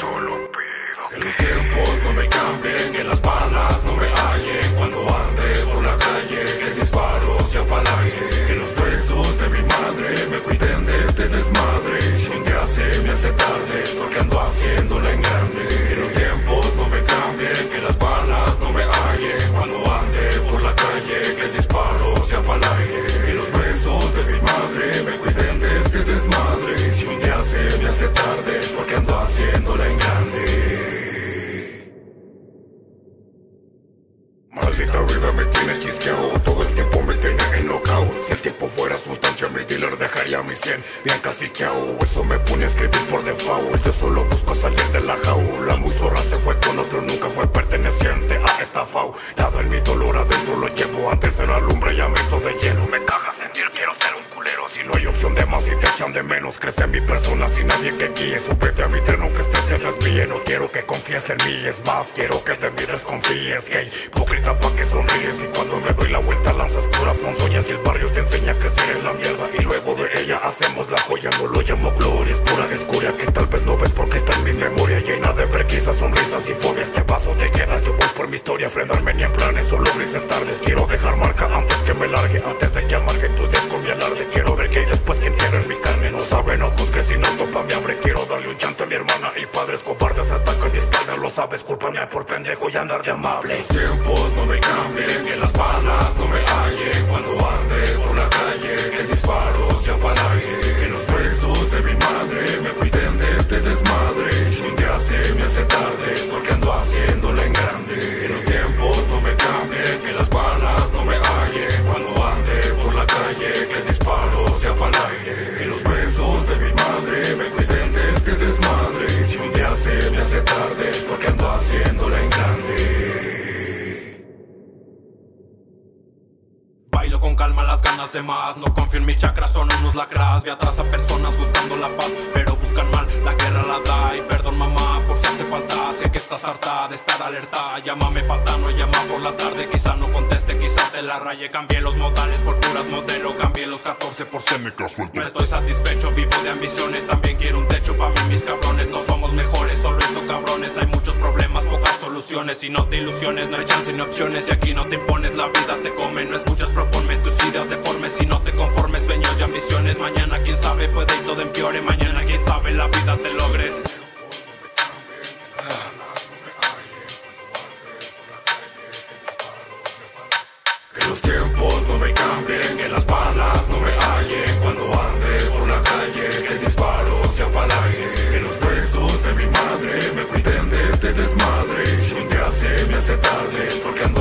Solo pido que los tiempos no me cambien. Me chisqueado Todo el tiempo me tiene en knockout. Si el tiempo fuera sustancia mi dealer dejaría mi 100 bien caciqueado Eso me pone a escribir por default. Yo solo busco salir de la jaula. Muy zorra se fue con otro, nunca fue perteneciente a esta FAU. Nada en mi dolor adentro lo llevo Antes era lumbre, ya me hizo de opción de más y te echan de menos. Crece mi persona sin nadie que guíe. Súbete a mi tren aunque este se desvíe No quiero que confíes en mí, es más Quiero que de mí desconfíes, gay. Hipócrita pa' que sonríes Y cuando me doy la vuelta lanzas pura ponzoñas Y el barrio te enseña a crecer en la mierda Y luego de ella hacemos la joya. No lo llamo gloria, es pura escuria Que tal vez no ves porque está en mi memoria. Llena de brequizas, sonrisas y fobias Que paso te quedas, yo voy por mi historia Frenarme ni en planes, solo grises tardes. Quiero dejar marca antes que me largue Antes de que amargue hermana y padres cobardes Atacan mi espalda, lo sabes, culpa mía por pendejo y andar de amable. Los tiempos no me cambien, que las balas calma las ganas de más. No confío en mis chakras, son unos lacras. Vi atrás a personas buscando la paz Pero buscan mal, la guerra la da Y perdón mamá por si hace falta. Sé que estás harta de estar alerta. Llámame patano, llama por la tarde. Quizá no conteste, quizá te la raye. Cambié los modales por puras modelo. Cambié los 14 por Seneca suelto no estoy satisfecho, vivo de ambiciones. También quiero un techo para mí, mis cabrones. No somos mejores, solo eso cabrones. Hay muchos soluciones y no te ilusiones, no hay chance ni opciones. Si aquí no te impones, la vida te come. No escuchas, proponme tus ideas deformes. Si no te conformes, sueños y ambiciones. Mañana, quién sabe, puede y todo empeore. Mañana, quién sabe, la vida te logres. Que los tiempos no me cambien, que las tarde porque